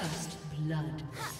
First blood.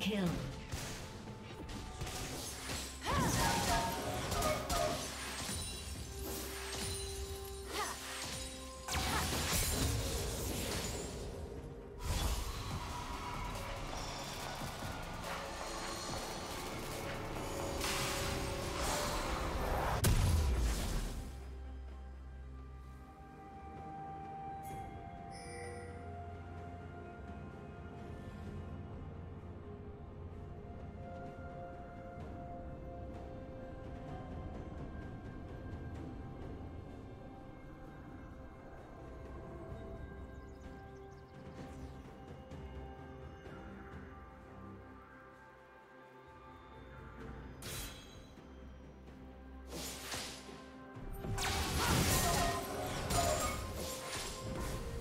Kill.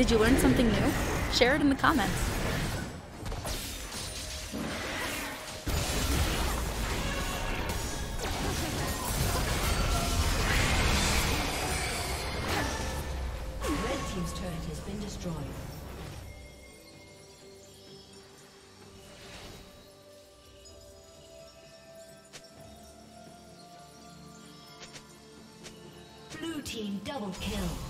Did you learn something new? Share it in the comments. Red Team's turret has been destroyed. Blue Team double kill.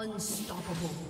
Unstoppable.